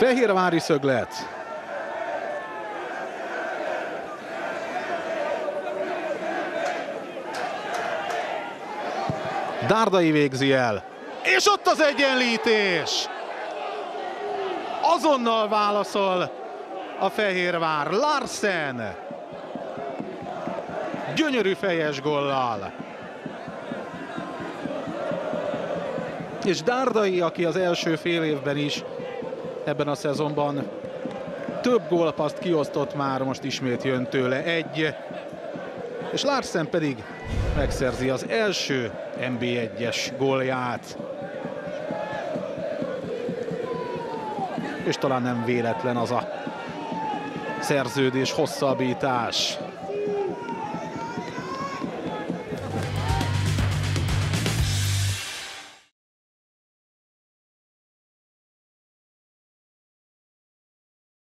Fehérvári szöglet. Dárdai végzi el. És ott az egyenlítés! Azonnal válaszol a Fehérvár. Larsen. Gyönyörű fejes gollal. És Dárdai, aki az első fél évben is ebben a szezonban több gólpaszt kiosztott már, most ismét jön tőle egy. És Larsen pedig megszerzi az első NB1-es gólját. És talán nem véletlen az a szerződés hosszabbítás.